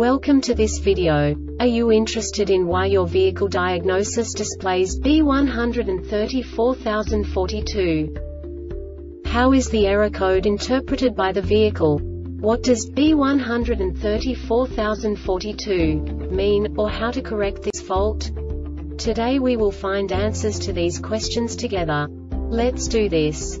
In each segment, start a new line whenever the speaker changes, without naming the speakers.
Welcome to this video. Are you interested in why your vehicle diagnosis displays B134042? How is the error code interpreted by the vehicle? What does B134042 mean, or how to correct this fault? Today we will find answers to these questions together. Let's do this.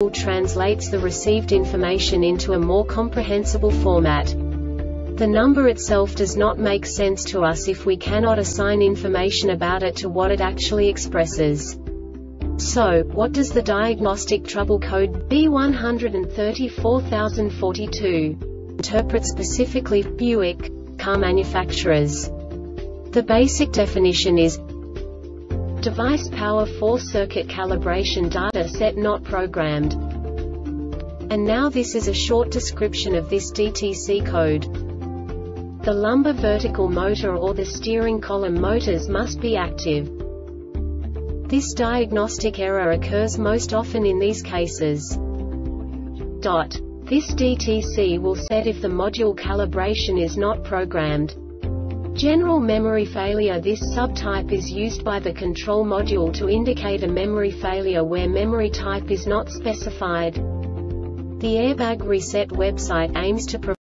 translates the received information into a more comprehensible format. The number itself does not make sense to us if we cannot assign information about it to what it actually expresses. So, what does the diagnostic trouble code B134042 interpret specifically Buick car manufacturers? The basic definition is device power 4 circuit calibration data set not programmed. And now this is a short description of this DTC code. The lumbar vertical motor or the steering column motors must be active. This diagnostic error occurs most often in these cases. Dot. This DTC will set if the module calibration is not programmed. General memory failure This subtype is used by the control module to indicate a memory failure where memory type is not specified. The Airbag Reset website aims to provide